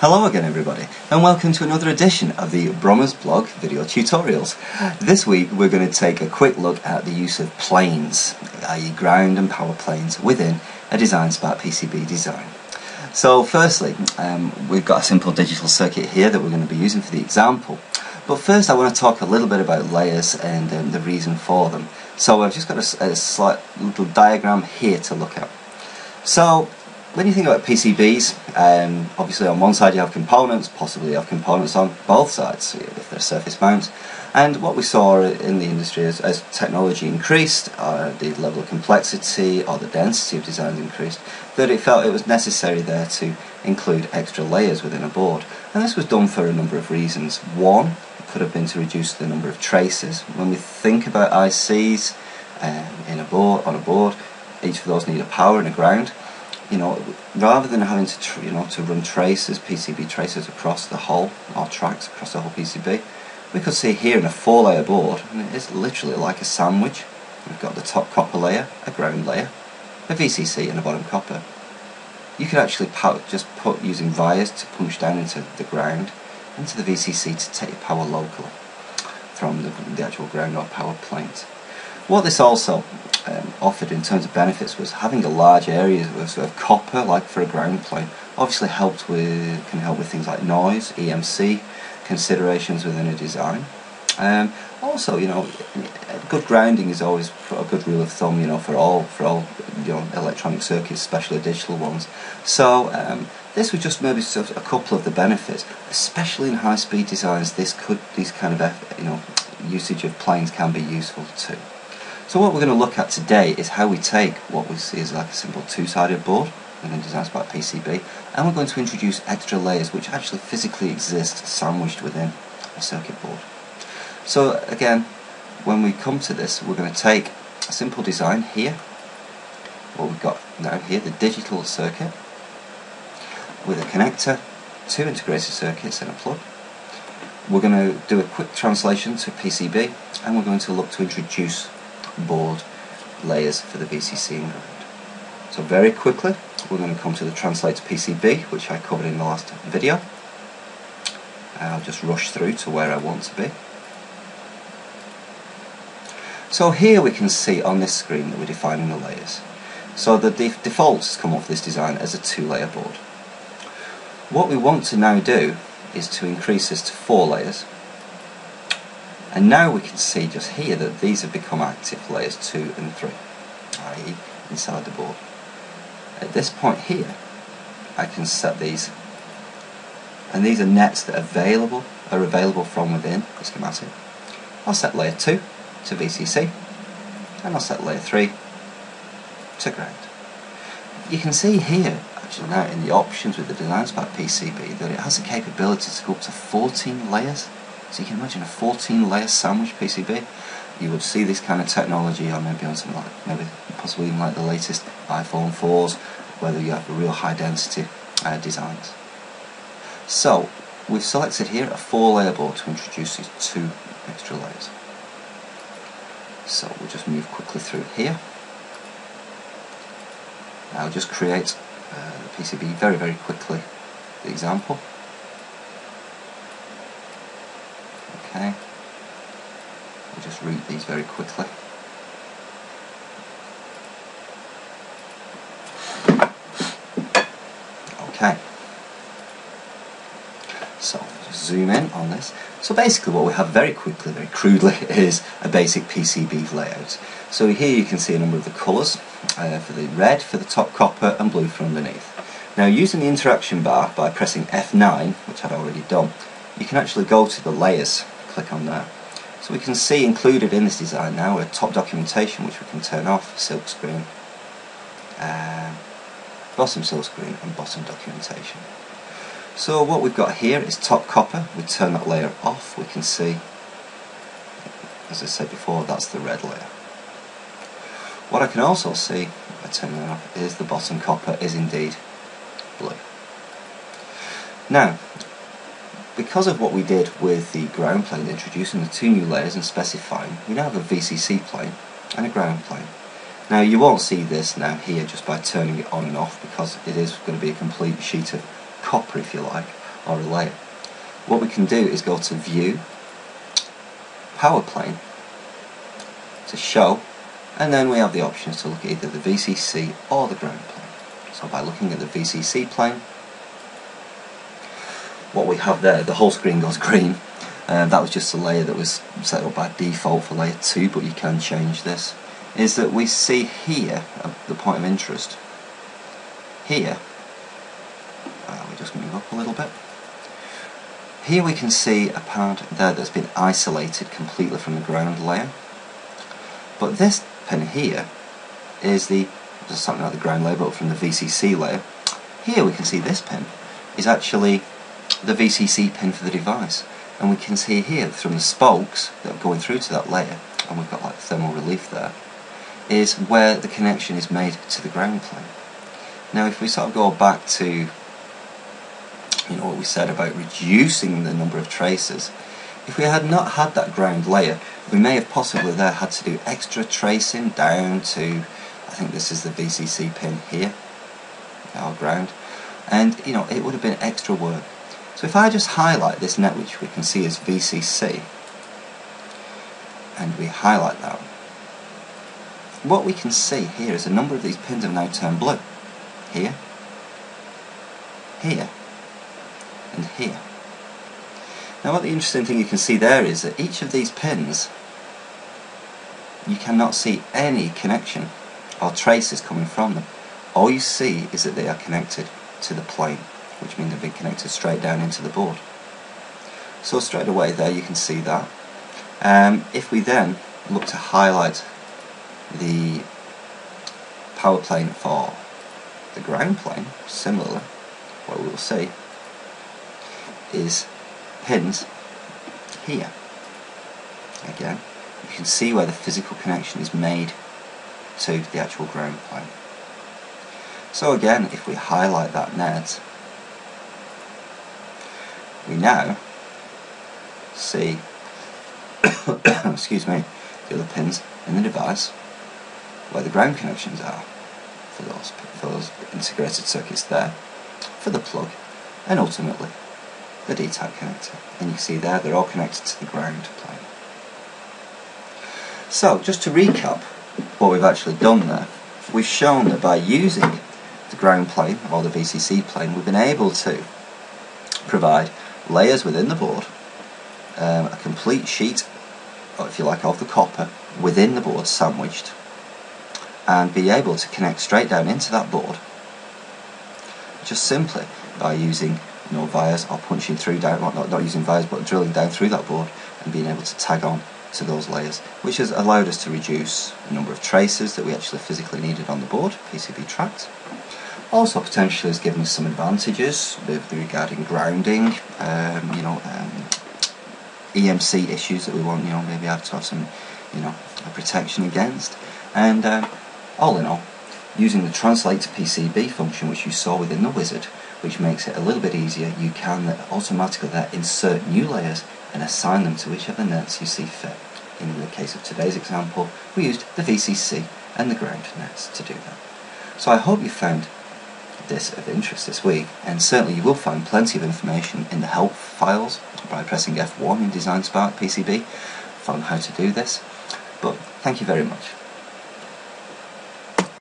Hello again everybody and welcome to another edition of the Brommers Blog video tutorials. This week we're going to take a quick look at the use of planes, i.e. ground and power planes within a DesignSpark PCB design. So firstly, um, we've got a simple digital circuit here that we're going to be using for the example. But first I want to talk a little bit about layers and um, the reason for them. So I've just got a, a slight little diagram here to look at. So when you think about PCBs, um, obviously on one side you have components, possibly you have components on both sides if they're surface mount. And what we saw in the industry as, as technology increased, or the level of complexity or the density of designs increased, that it felt it was necessary there to include extra layers within a board. And this was done for a number of reasons. One, it could have been to reduce the number of traces. When we think about ICs um, in a board, on a board, each of those need a power and a ground you know, rather than having to, you know, to run traces, PCB traces across the whole, or tracks across the whole PCB, we could see here in a four layer board, and it is literally like a sandwich. We've got the top copper layer, a ground layer, a VCC and a bottom copper. You could actually just put using vias to punch down into the ground, into the VCC to take power locally from the, the actual ground or power plant. What this also um, offered in terms of benefits was having a large area of, sort of copper, like for a ground plane, obviously helped with can help with things like noise, EMC considerations within a design. Um, also, you know, good grounding is always a good rule of thumb, you know, for all for all you know electronic circuits, especially digital ones. So um, this was just maybe of a couple of the benefits, especially in high-speed designs. This could these kind of you know usage of planes can be useful too. So what we're going to look at today is how we take what we see as like a simple two-sided board within DesignSpark PCB and we're going to introduce extra layers which actually physically exist sandwiched within a circuit board. So again, when we come to this, we're going to take a simple design here, what we've got now here, the digital circuit, with a connector, two integrated circuits and a plug. We're going to do a quick translation to PCB and we're going to look to introduce board layers for the VCC ground. So very quickly we're going to come to the translate PCB which I covered in the last video. I'll just rush through to where I want to be. So here we can see on this screen that we're defining the layers. So the def defaults come off this design as a two layer board. What we want to now do is to increase this to four layers and now we can see just here that these have become active layers 2 and 3, i.e. inside the board. At this point here, I can set these, and these are nets that are available, are available from within the schematic. I'll set layer 2 to VCC, and I'll set layer 3 to ground. You can see here, actually now in the options with the DesignSpark PCB, that it has the capability to go up to 14 layers so you can imagine a 14 layer sandwich PCB. You would see this kind of technology on maybe on something like maybe possibly even like the latest iPhone 4s, whether you have a real high density uh, designs. So we've selected here a four layer board to introduce these two extra layers. So we'll just move quickly through here. I'll just create uh, the PCB very very quickly, the example. Okay. We'll just route these very quickly. Okay. So, zoom in on this. So basically what we have very quickly, very crudely, is a basic PCB layout. So here you can see a number of the colours, uh, for the red, for the top copper, and blue for underneath. Now using the interaction bar by pressing F9, which I'd already done, you can actually go to the layers click on that. So we can see included in this design now a top documentation which we can turn off, silk screen, um, bottom silk screen and bottom documentation. So what we've got here is top copper, we turn that layer off, we can see, as I said before, that's the red layer. What I can also see, by turning it off, is the bottom copper is indeed blue. Now, because of what we did with the ground plane, introducing the two new layers and specifying, we now have a VCC plane and a ground plane. Now you won't see this now here just by turning it on and off because it is going to be a complete sheet of copper if you like. or a layer. What we can do is go to View, Power Plane, to Show, and then we have the options to look at either the VCC or the ground plane. So by looking at the VCC plane, have there, the whole screen goes green. Um, that was just a layer that was set up by default for layer 2, but you can change this. Is that we see here, uh, the point of interest, here, uh, we just move up a little bit. Here we can see a pad there that's been isolated completely from the ground layer. But this pin here is the, something like the ground layer, but from the VCC layer. Here we can see this pin is actually the VCC pin for the device. And we can see here from the spokes that are going through to that layer, and we've got like thermal relief there, is where the connection is made to the ground plane. Now if we sort of go back to you know what we said about reducing the number of traces, if we had not had that ground layer, we may have possibly there had to do extra tracing down to, I think this is the VCC pin here, our ground, and you know it would have been extra work. So if I just highlight this net which we can see is VCC and we highlight that what we can see here is a number of these pins have now turned blue. Here here and here. Now what the interesting thing you can see there is that each of these pins you cannot see any connection or traces coming from them. All you see is that they are connected to the plane which means they've been connected straight down into the board. So straight away there you can see that. Um, if we then look to highlight the power plane for the ground plane, similarly, what we will see is pins here. Again, you can see where the physical connection is made to the actual ground plane. So again, if we highlight that net, we now see excuse me the other pins in the device where the ground connections are for those, for those integrated circuits there for the plug and ultimately the D-type connector. And you see there they're all connected to the ground plane. So just to recap what we've actually done there we've shown that by using the ground plane or the VCC plane we've been able to provide layers within the board, um, a complete sheet, if you like, of the copper within the board sandwiched, and be able to connect straight down into that board just simply by using you know, vias or punching through down, not, not using vias but drilling down through that board and being able to tag on to those layers, which has allowed us to reduce the number of traces that we actually physically needed on the board, PCB tracked, also potentially has given us some advantages with regarding grounding, um, you know, um, EMC issues that we want, you know, maybe have to have some, you know, protection against. And um, all in all, using the translate to PCB function which you saw within the wizard, which makes it a little bit easier, you can automatically insert new layers and assign them to whichever nets you see fit. In the case of today's example, we used the VCC and the ground nets to do that. So I hope you found this of interest this week, and certainly you will find plenty of information in the help files by pressing F1 in DesignSpark PCB on how to do this. But thank you very much.